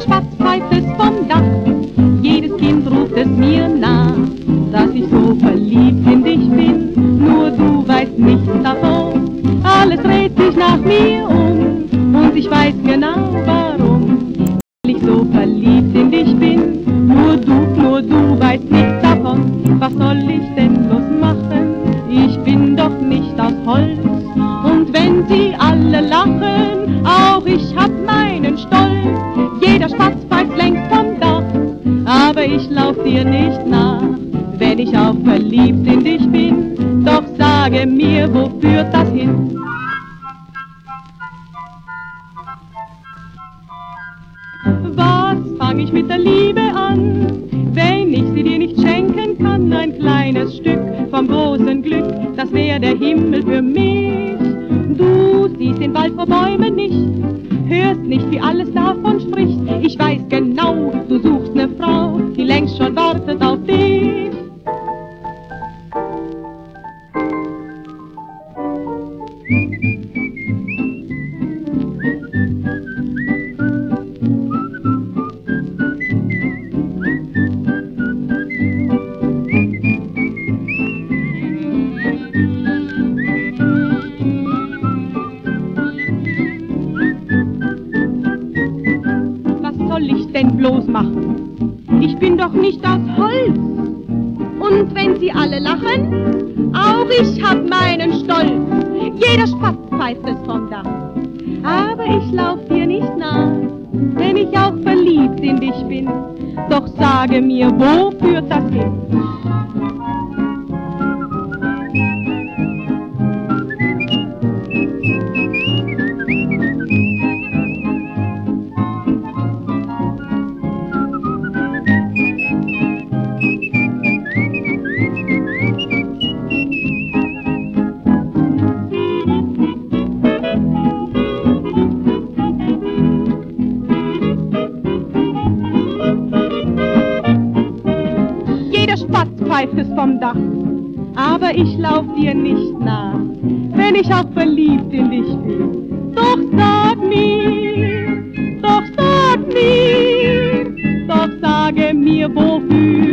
der Spatz pfeift es vom Dach. Jedes Kind ruft es mir nach, dass ich so verliebt in dich bin. Nur du weißt nichts davon. Alles dreht sich nach mir um und ich weiß genau warum. Weil ich so verliebt in dich bin. Nur du, nur du weißt nichts davon. Was soll ich denn bloß machen? Ich bin doch nicht aus Holz. Und wenn sie alle lachen, auch ich hab mein aber ich lauf dir nicht nach, wenn ich auch verliebt in dich bin. Doch sage mir, wo führt das hin? Was fang ich mit der Liebe an, wenn ich sie dir nicht schenken kann? Ein kleines Stück vom großen Glück, das wär der Himmel für mich. Du siehst den Wald vor Bäumen nicht, hörst nicht, wie alles davon spricht. Ich weiß soll ich denn bloß machen? Ich bin doch nicht aus Holz. Und wenn sie alle lachen, auch ich hab meinen Stolz. Jeder Spatz pfeift es vom Dach. Aber ich lauf dir nicht nach, wenn ich auch verliebt in dich bin. Doch sage mir, wo führt das hin? pfeift es vom Dach. Aber ich lauf dir nicht nach, wenn ich auch verliebt in dich bin. Doch sag mir, doch sag mir, doch sage mir wofür.